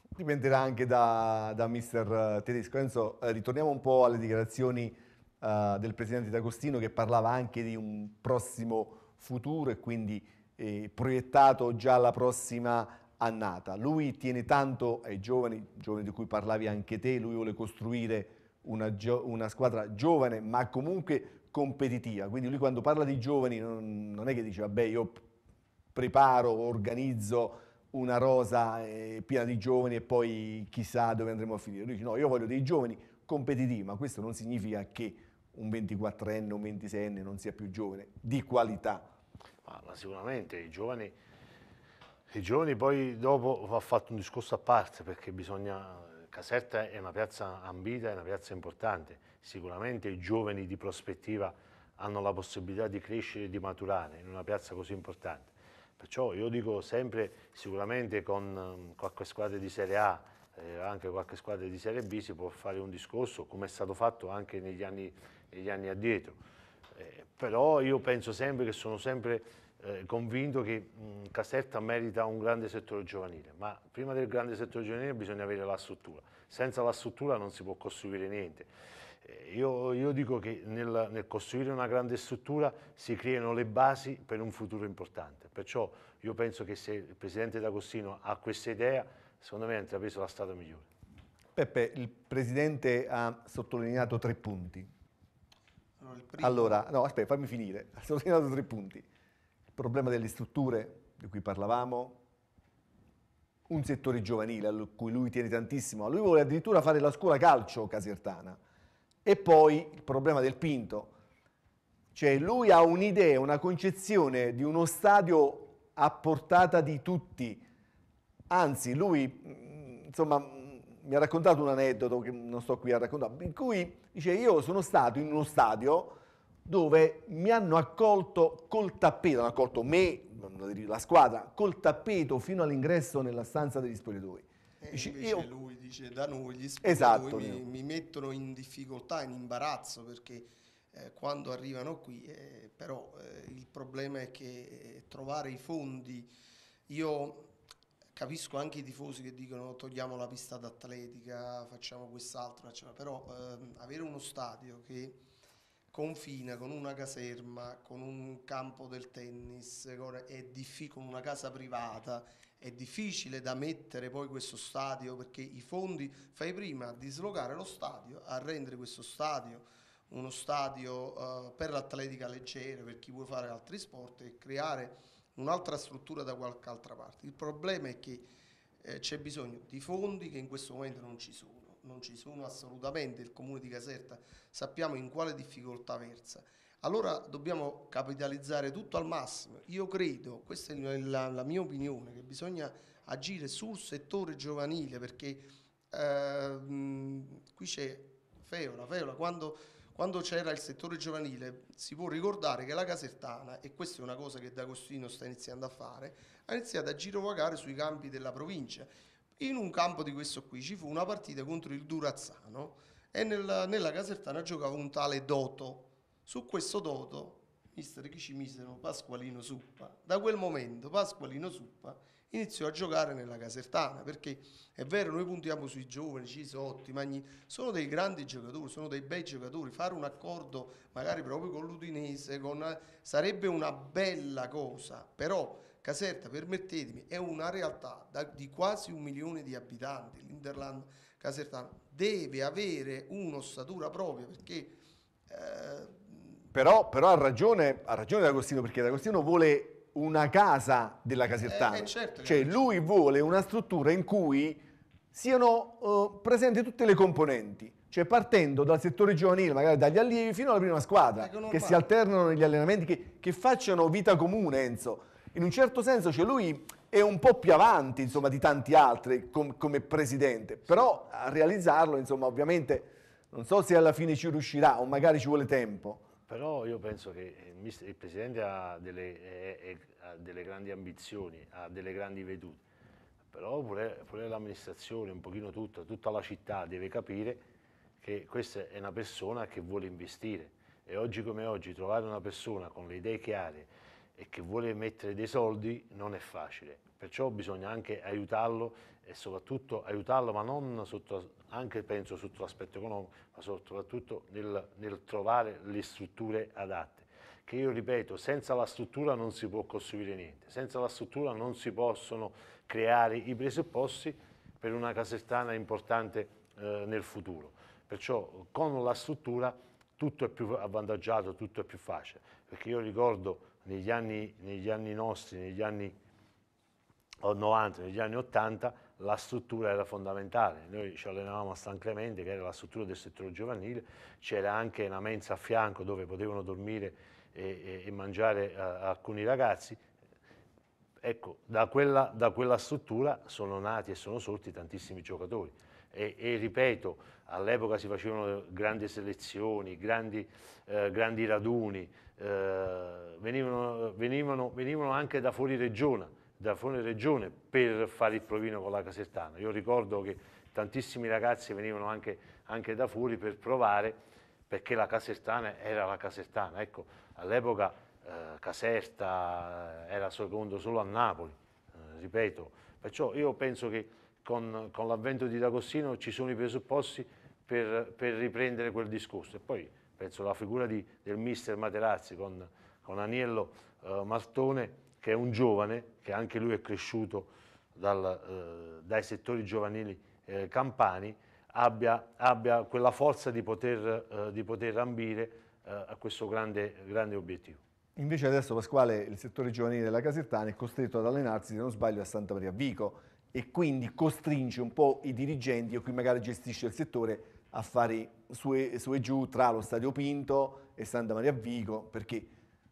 Dipenderà anche da, da mister Tedesco. Enzo, eh, ritorniamo un po' alle dichiarazioni eh, del presidente D'Agostino che parlava anche di un prossimo futuro e quindi eh, proiettato già alla prossima annata. Lui tiene tanto ai giovani, giovani di cui parlavi anche te, lui vuole costruire una, una squadra giovane ma comunque competitiva, quindi lui quando parla di giovani non, non è che dice vabbè io preparo, organizzo una rosa eh, piena di giovani e poi chissà dove andremo a finire. Lui dice no, io voglio dei giovani competitivi, ma questo non significa che un 24enne, un 26enne non sia più giovane, di qualità. Ma, ma sicuramente i giovani, i giovani poi dopo va fatto un discorso a parte perché bisogna, Caserta è una piazza ambita, è una piazza importante, sicuramente i giovani di prospettiva hanno la possibilità di crescere e di maturare in una piazza così importante. Perciò io dico sempre, sicuramente con um, qualche squadra di Serie A, eh, anche qualche squadra di Serie B si può fare un discorso, come è stato fatto anche negli anni, negli anni addietro. Eh, però io penso sempre che sono sempre eh, convinto che mh, Caserta merita un grande settore giovanile, ma prima del grande settore giovanile bisogna avere la struttura. Senza la struttura non si può costruire niente. Io, io, dico che nel, nel, costruire una grande struttura si creano le basi per un futuro importante, perciò io penso che se il Presidente D'Agostino ha questa idea, secondo me ha intrapreso la strada migliore. Peppe, il Presidente ha sottolineato tre punti. allora, no, aspetta, fammi finire. Ha sottolineato tre punti. Il problema delle strutture di cui parlavamo, un settore giovanile a cui lui tiene tantissimo, lui vuole addirittura fare la scuola calcio casertana e poi il problema del Pinto. Cioè lui ha un'idea, una concezione di uno stadio a portata di tutti. Anzi, lui, mm, insomma, mi ha raccontato un aneddoto che non sto qui a raccontare, in cui dice io sono stato in uno stadio dove mi hanno accolto col tappeto, hanno accolto me, la squadra, col tappeto fino all'ingresso nella stanza degli spogliatoi. E dice, io... lui dice da noi gli esatto, mi, mi, mettono in difficoltà, in imbarazzo perché eh, quando arrivano qui, eh, però eh, il problema è che eh, trovare i fondi, io capisco anche i tifosi che dicono togliamo la pista d'atletica, facciamo quest'altro, però ehm, avere uno stadio che confina con una caserma, con un campo del tennis, con, con una casa privata è difficile da mettere poi questo stadio perché i fondi fai prima a dislocare lo stadio, a rendere questo stadio uno stadio uh, per l'atletica leggera, per chi vuole fare altri sport e creare un'altra struttura da qualche altra parte. Il problema è che eh, c'è bisogno di fondi che in questo momento non ci sono, non ci sono assolutamente, il comune di Caserta sappiamo in quale difficoltà versa allora dobbiamo capitalizzare tutto al massimo. Io credo, questa è la, la mia opinione, che bisogna agire sul settore giovanile perché eh, qui c'è Feola, Feola quando, quando c'era il settore giovanile si può ricordare che la Casertana, e questa è una cosa che D'Agostino sta iniziando a fare, ha iniziato a girovagare sui campi della provincia. In un campo di questo qui. Ci fu una partita contro il Durazzano e nella, nella Casertana giocava un tale Doto, su questo toto, mister chi ci misero? Pasqualino Suppa, da quel momento Pasqualino Suppa iniziò a giocare nella Casertana, perché è vero, noi puntiamo sui giovani, Cisotti, Magni, sono dei grandi giocatori, sono dei bei giocatori, fare un accordo magari proprio con l'Udinese con, sarebbe una bella cosa, però Caserta, permettetemi, è una realtà da, di quasi un milione di abitanti, l'Interland Casertano deve avere un'ossatura propria perché eh, però, però ha, ragione, ha ragione D'Agostino perché D'Agostino vuole una casa della Casertana. Eh, eh certo cioè lui vuole una struttura in cui siano uh, presenti tutte le componenti. Cioè partendo dal settore giovanile, magari dagli allievi, fino alla prima squadra, che si alternano negli allenamenti, che, che facciano vita comune, Enzo. In un certo senso, cioè lui è un po' più avanti, insomma, di tanti altri com- come presidente, però a realizzarlo, insomma, ovviamente non so se alla fine ci riuscirà o magari ci vuole tempo. Però io penso che il, il Presidente ha delle, è- è- ha delle grandi ambizioni, ha delle grandi vedute, però pure, pure l'amministrazione, un pochino tutta, tutta la città deve capire che questa è una persona che vuole investire. E oggi come oggi trovare una persona con le idee chiare e che vuole mettere dei soldi non è facile, perciò bisogna anche aiutarlo e soprattutto aiutarlo, ma non sotto, anche penso sotto l'aspetto economico, ma soprattutto nel, nel trovare le strutture adatte. Che io ripeto, senza la struttura non si può costruire niente, senza la struttura non si possono creare i presupposti per una casertana importante eh, nel futuro. Perciò con la struttura tutto è più avvantaggiato, tutto è più facile. Perché io ricordo negli anni, negli anni nostri, negli anni o 90, negli anni 80, la struttura era fondamentale. Noi ci allenavamo a San Clemente, che era la struttura del settore giovanile, c'era anche una mensa a fianco dove potevano dormire e, e- e mangiare eh, alcuni ragazzi. Ecco, da quella, da quella struttura sono nati e sono sorti tantissimi giocatori. E, e ripeto, all'epoca si facevano grandi selezioni, grandi, eh, grandi raduni, eh, venivano, venivano- venivano anche da fuori regione, da fuori regione per fare il provino con la Casertana. Io ricordo che tantissimi ragazzi venivano anche, anche da fuori per provare perché la Casertana era la Casertana. Ecco, all'epoca eh, Caserta era secondo solo a Napoli, eh, ripeto. Perciò io penso che con, con l'avvento di D'Agostino ci sono i presupposti per, per riprendere quel discorso. E poi penso alla figura di- del mister Materazzi con, con Aniello eh, Martone, che è un giovane, che anche lui è cresciuto dal, eh, dai settori giovanili eh, campani, abbia, abbia quella forza di poter, eh, di poter ambire eh, a questo grande, grande obiettivo. Invece adesso Pasquale, il settore giovanile della Casertana è costretto ad allenarsi, se non sbaglio, a Santa Maria Vico e quindi costringe un po' i dirigenti o chi magari gestisce il settore a fare su e, su e giù tra lo Stadio Pinto e Santa Maria Vico, perché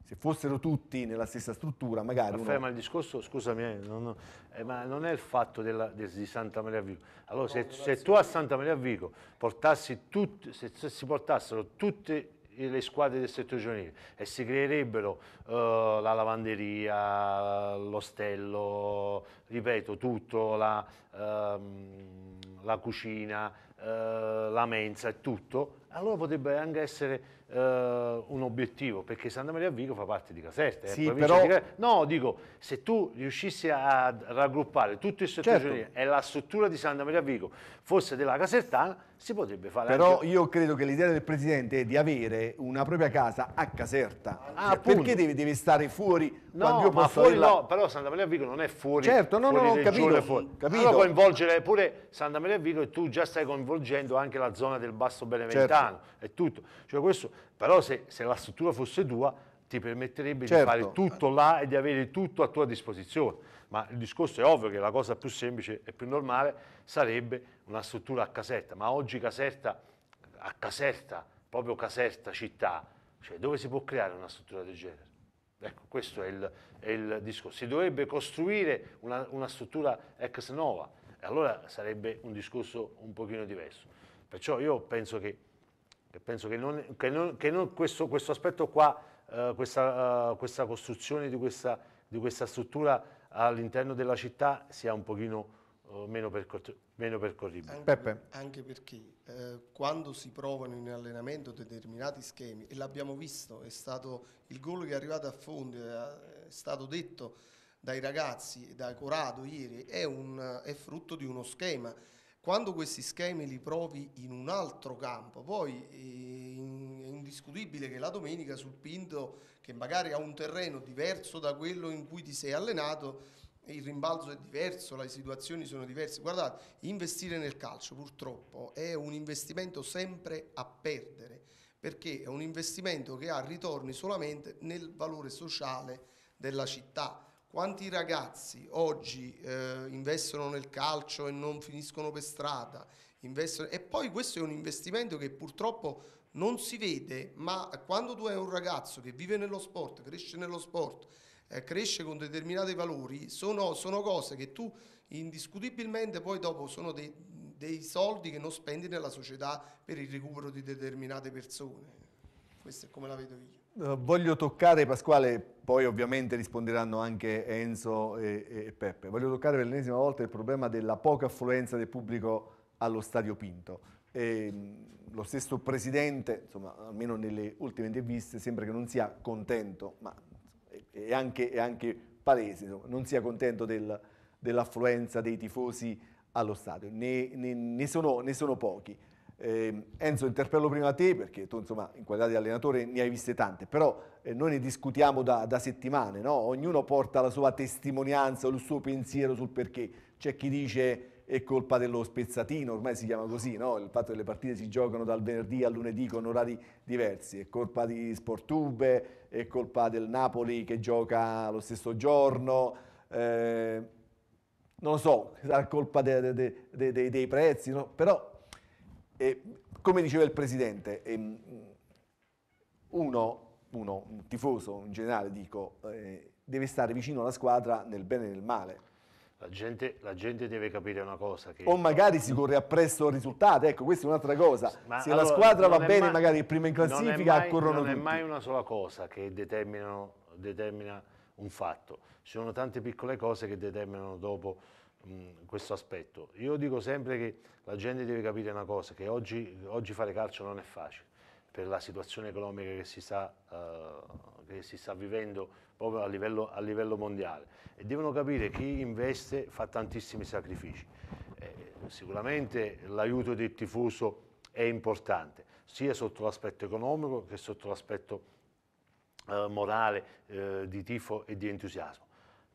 se fossero tutti nella stessa struttura magari Ma uno... ferma il discorso, scusami, eh, non, eh, ma non è il fatto della- de- di Santa Maria Vico. Allora, se, se tu a Santa Maria Vico portassi tutti, se, se si portassero tutte le squadre del settore giovanile e si creerebbero eh, la lavanderia, l'ostello, ripeto, tutto, la, ehm, la cucina, eh, la mensa e tutto, allora potrebbe anche essere eh, un obiettivo, perché Santa Maria Vico fa parte di Caserta. è Sì, però- di Caserta. No, dico, se tu riuscissi a raggruppare tutto il settore Certo. giovanile e la struttura di Santa Maria Vico fosse della Casertana, si potrebbe fare Però anche... io credo che l'idea del Presidente è di avere una propria casa a Caserta. Ah, Cioè, perché deve, deve stare fuori No, io ma fuori averla- no, però Santa Maria Vico non è fuori, Certo, no, no, fuori no, regione, capito, fuori. capito. Allora coinvolgere pure Santa Maria Vico e tu già stai coinvolgendo anche la zona del Basso Beneventano Certo. e tutto. Cioè questo, però se, se la struttura fosse tua ti permetterebbe Certo. di fare tutto là e di avere tutto a tua disposizione. Ma il discorso è ovvio che la cosa più semplice e più normale sarebbe una struttura a Caserta, ma oggi Caserta, a Caserta, proprio Caserta città, cioè dove si può creare una struttura del genere? Ecco, questo è il, è il discorso. Si dovrebbe costruire una, una struttura ex nova e allora sarebbe un discorso un pochino diverso. Perciò io penso che, che penso che, non, che non- non questo, questo aspetto qua, eh, questa, eh, questa costruzione di questa, di questa struttura all'interno della città sia un pochino eh, meno, percor- meno percorribile. Anche, Peppe. anche perché eh, quando si provano in allenamento determinati schemi, e l'abbiamo visto, è stato il gol che è arrivato a fondo, è stato detto dai ragazzi, da Corado ieri, è, un- è frutto di uno schema. Quando questi schemi li provi in un altro campo, poi eh, è indiscutibile che la domenica sul Pinto, che magari ha un terreno diverso da quello in cui ti sei allenato, il rimbalzo è diverso, le situazioni sono diverse. Guardate, investire nel calcio purtroppo è un investimento sempre a perdere, perché è un investimento che ha ritorni solamente nel valore sociale della città. Quanti ragazzi oggi eh, investono nel calcio e non finiscono per strada? investono e poi questo è un investimento che purtroppo non si vede, ma quando tu hai un ragazzo che vive nello sport, cresce nello sport, eh, cresce con determinati valori, sono, sono, cose che tu indiscutibilmente poi dopo sono dei, dei soldi che non spendi nella società per il recupero di determinate persone. Questo è come la vedo io. Uh, voglio toccare, Pasquale, poi ovviamente risponderanno anche Enzo e, e Peppe, voglio toccare per l'ennesima volta il problema della poca affluenza del pubblico allo Stadio Pinto. E, lo stesso Presidente, insomma, almeno nelle ultime interviste, sembra che non sia contento, ma è anche, è anche palese, insomma, non sia contento del, dell'affluenza dei tifosi allo stadio. Ne, ne, ne, sono, ne sono, pochi. Eh, Enzo, interpello prima te perché tu insomma in qualità di allenatore ne hai viste tante, però eh, noi ne discutiamo da, da settimane, no? ognuno porta la sua testimonianza, il suo pensiero sul perché. C'è chi dice è colpa dello spezzatino, ormai si chiama così, no? il fatto che le partite si giocano dal venerdì al lunedì con orari diversi, è colpa di Sportube, è colpa del Napoli che gioca lo stesso giorno, eh, non lo so, sarà colpa de, de, de, dei prezzi, no? però eh, come diceva il Presidente, eh, uno, uno, un tifoso in generale, dico, eh, deve stare vicino alla squadra nel bene e nel male la gente, la gente, deve capire una cosa. Che... O magari si corre appresso il risultato, ecco, questa è un'altra cosa. Ma Se allora, la squadra va bene, mai, magari prima in classifica non mai, accorrono Non è mai una sola cosa che determina un fatto. Ci sono tante piccole cose che determinano dopo mh, questo aspetto. Io dico sempre che la gente deve capire una cosa, che oggi, oggi fare calcio non è facile per la situazione economica che si sta, uh, che si sta vivendo proprio a livello, a livello, mondiale e devono capire che chi investe fa tantissimi sacrifici. Eh, sicuramente l'aiuto del tifoso è importante, sia sotto l'aspetto economico che sotto l'aspetto eh, morale eh, di tifo e di entusiasmo.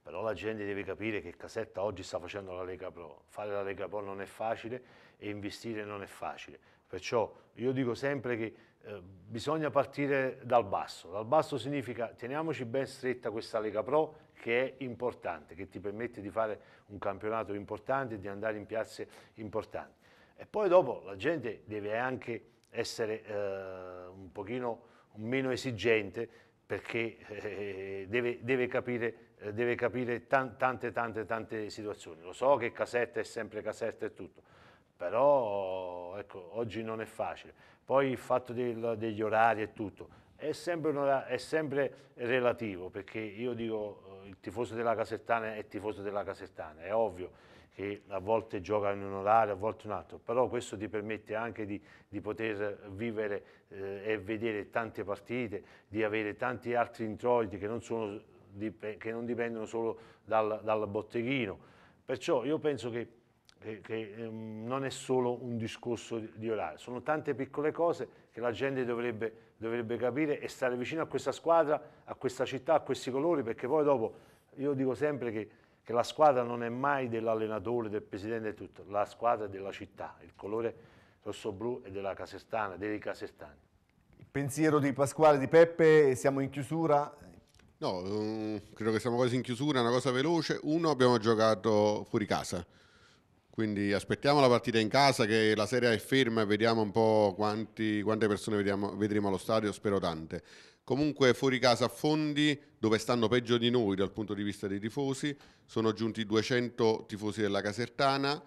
Però la gente deve capire che Casetta oggi sta facendo la Lega Pro, fare la Lega Pro non è facile e investire non è facile. Perciò io dico sempre che eh, bisogna partire dal basso. Dal basso significa teniamoci ben stretta questa Lega Pro che è importante, che ti permette di fare un campionato importante e di andare in piazze importanti. E poi dopo la gente deve anche essere eh, un pochino meno esigente perché eh, deve, deve, capire, eh, deve capire tan, tante tante tante situazioni. Lo so che casetta è sempre casetta e tutto, però ecco, oggi non è facile. Poi il fatto del, degli orari e tutto, è sempre, una, è sempre, relativo, perché io dico eh, il tifoso della Casertana è tifoso della Casertana, è ovvio che a volte gioca in un orario, a volte un altro, però questo ti permette anche di, di poter vivere eh, e vedere tante partite, di avere tanti altri introiti che non, sono, che non dipendono solo dal, dal botteghino. Perciò io penso che che, che ehm, non è solo un discorso di, di orario, sono tante piccole cose che la gente dovrebbe, dovrebbe capire e stare vicino a questa squadra, a questa città, a questi colori, perché poi dopo io dico sempre che, che la squadra non è mai dell'allenatore, del presidente e tutto, la squadra è della città, il colore rosso-blu è della Casertana, dei casertani. Il pensiero di Pasquale, di Peppe, siamo in chiusura. No, um, credo che siamo quasi in chiusura, una cosa veloce. Uno, abbiamo giocato fuori casa quindi aspettiamo la partita in casa che la serie è ferma e vediamo un po' quanti, quante persone vediamo, vedremo allo stadio, spero tante. Comunque fuori casa a Fondi, dove stanno peggio di noi dal punto di vista dei tifosi, sono giunti 200 tifosi della Casertana,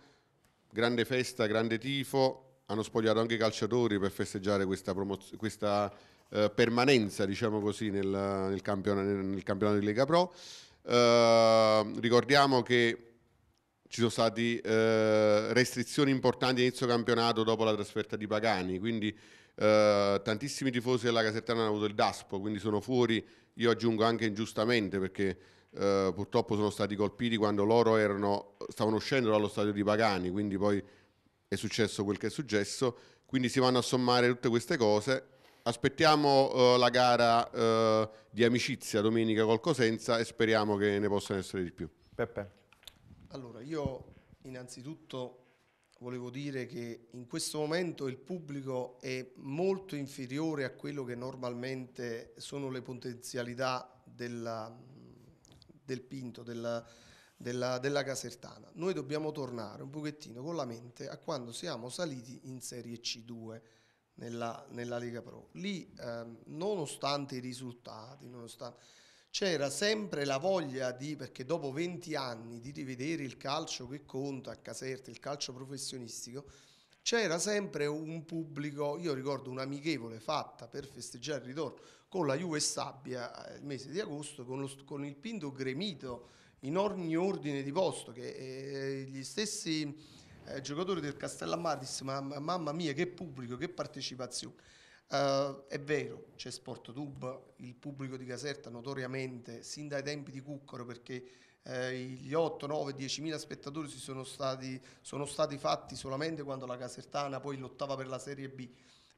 grande festa, grande tifo, hanno spogliato anche i calciatori per festeggiare questa, promoz- questa eh, permanenza diciamo così, nel, nel, campionato, nel, campionato di Lega Pro. Eh, ricordiamo che ci sono state eh, restrizioni importanti all'inizio campionato dopo la trasferta di Pagani, quindi eh, tantissimi tifosi della Casertana hanno avuto il DASPO, quindi sono fuori, io aggiungo anche ingiustamente perché eh, purtroppo sono stati colpiti quando loro erano, stavano uscendo dallo stadio di Pagani, quindi poi è successo quel che è successo, quindi si vanno a sommare tutte queste cose. Aspettiamo uh, la gara uh, di amicizia domenica col Cosenza e speriamo che ne possano essere di più. Peppe. Allora, io innanzitutto volevo dire che in questo momento il pubblico è molto inferiore a quello che normalmente sono le potenzialità della, del Pinto, della, della, della Casertana. Noi dobbiamo tornare un pochettino con la mente a quando siamo saliti in Serie C2 nella, nella Lega Pro. Lì, ehm, nonostante i risultati, nonostante, c'era sempre la voglia di, perché dopo 20 anni di rivedere il calcio che conta a Caserta, il calcio professionistico, c'era sempre un pubblico, io ricordo un'amichevole fatta per festeggiare il ritorno con la Juve Stabia eh, il mese di agosto, con, lo, con il Pinto gremito in ogni ordine di posto, che eh, gli stessi eh, giocatori del Castellammare dissero ma, mamma mia che pubblico, che partecipazione. Uh, è vero, c'è Sport Tube, il pubblico di Caserta notoriamente, sin dai tempi di Cuccaro, perché eh, gli 8, 9, 10 mila spettatori si sono stati, sono stati fatti solamente quando la Casertana poi lottava per la Serie B.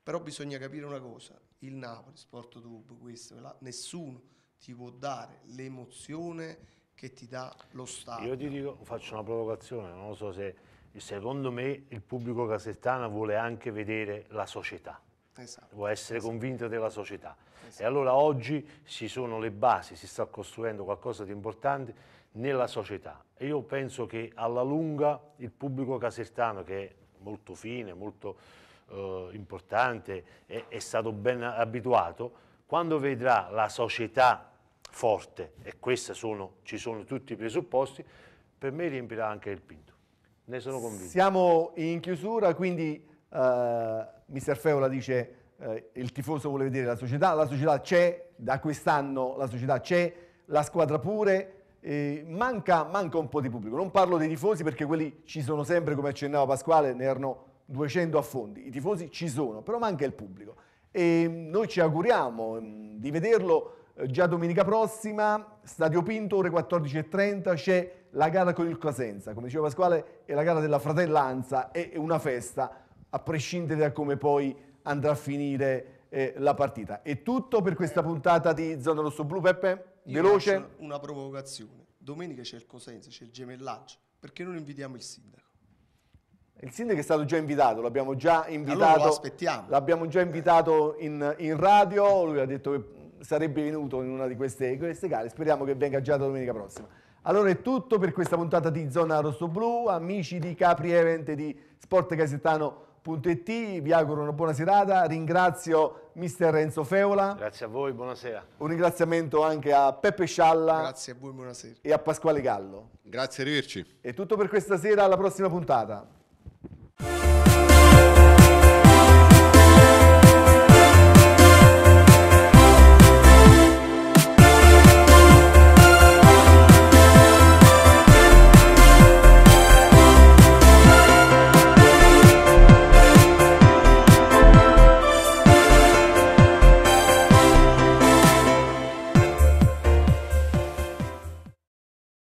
Però bisogna capire una cosa, il Napoli, Sport Tube, questo, là, nessuno ti può dare l'emozione che ti dà lo Stato. Io ti dico, faccio una provocazione, non so se secondo me il pubblico casertano vuole anche vedere la società esatto. può essere esatto. convinta della società. Esatto. E allora oggi ci sono le basi, si sta costruendo qualcosa di importante nella società. E io penso che alla lunga il pubblico casertano, che è molto fine, molto eh, importante, è, è stato ben abituato, quando vedrà la società forte, e questi ci sono tutti i presupposti, per me riempirà anche il Pinto. Ne sono convinto. Siamo in chiusura, quindi uh, Mister Feola dice eh, il tifoso vuole vedere la società, la società c'è, da quest'anno la società c'è, la squadra pure, manca, manca, un po' di pubblico. Non parlo dei tifosi perché quelli ci sono sempre, come accennava Pasquale, ne erano 200 a fondi. I tifosi ci sono, però manca il pubblico. E noi ci auguriamo mm, di vederlo eh, già domenica prossima, Stadio Pinto, ore 14.30, c'è la gara con il Cosenza. Come diceva Pasquale, è la gara della fratellanza, è una festa a prescindere da come poi andrà a finire eh, la partita. È tutto per questa puntata di Zona Rosso Blu, Peppe? Veloce? Una provocazione. Domenica c'è il Cosenza, c'è il gemellaggio. Perché non invitiamo il sindaco? Il sindaco è stato già invitato, l'abbiamo già invitato. Allora già invitato in, in, radio, lui ha detto che sarebbe venuto in una di queste, queste gare, speriamo che venga già domenica prossima. Allora è tutto per questa puntata di Zona Rosso Blu, amici di Capri Event di Sport Casettano www.it. Vi auguro una buona serata. Ringrazio mister Renzo Feola. Grazie a voi, buonasera. Un ringraziamento anche a Peppe Scialla. Grazie a voi, buonasera. E a Pasquale Gallo. Grazie, arrivederci. È tutto per questa sera, alla prossima puntata.